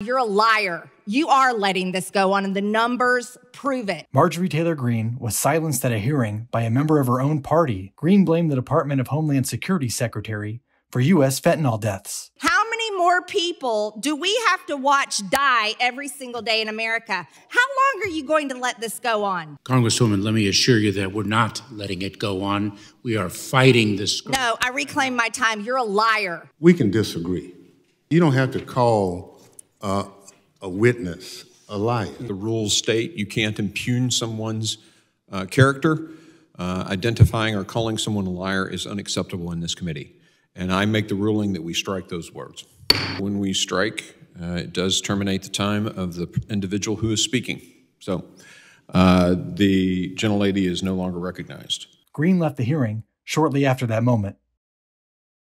You're a liar. You are letting this go on, and the numbers prove it. Marjorie Taylor Greene was silenced at a hearing by a member of her own party. Greene blamed the Department of Homeland Security Secretary for U.S. fentanyl deaths. How many more people do we have to watch die every single day in America? How long are you going to let this go on? Congresswoman, let me assure you that we're not letting it go on. We are fighting this. No, I reclaim my time. You're a liar. We can disagree. You don't have to call uh, a witness a liar. The rules state you can't impugn someone's uh, character. Uh, identifying or calling someone a liar is unacceptable in this committee. And I make the ruling that we strike those words. When we strike, uh, it does terminate the time of the individual who is speaking. So uh, the gentlelady is no longer recognized. Greene left the hearing shortly after that moment.